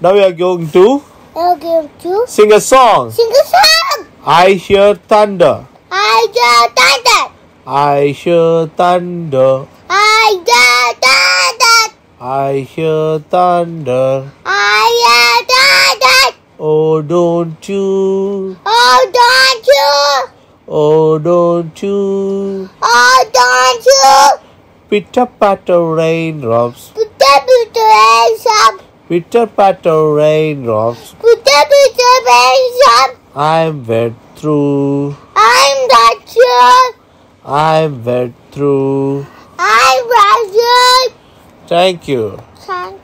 Now we are going to going to sing a song. sing a song. I hear thunder. I hear thunder. I hear thunder. I got thunder. I hear thunder. I got thunder. Oh, don't you? Oh, don't you? Oh, don't you? Oh, don't you? Pitter patter raindrops. Pitter patter put the hands up. Pitter patter raindrops. Put the put the hands up. I'm wet through. I'm not sure. I'm wet through. I'm not sure. Thank you. Thank